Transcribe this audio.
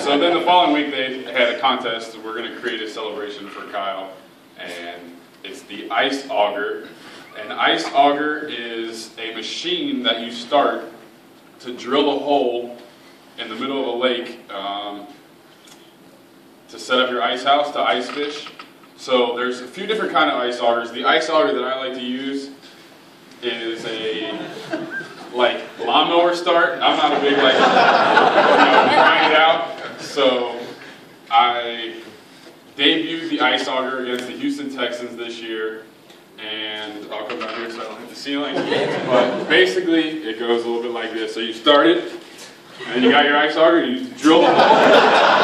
so then the following week they had a contest. We're going to create a celebration for Kyle, and it's the ice auger. An ice auger is a machine that you start to drill a hole in the middle of a lake um, to set up your ice house to ice fish. So there's a few different kind of ice augers. The ice auger that I like to use is a like lawnmower start. I'm not a big like you know, grind it out. So I debuted the ice auger against the Houston Texans this year. And I'll come down here so I don't hit the ceiling. But basically, it goes a little bit like this. So you start it, and you got your ice auger, you drill the.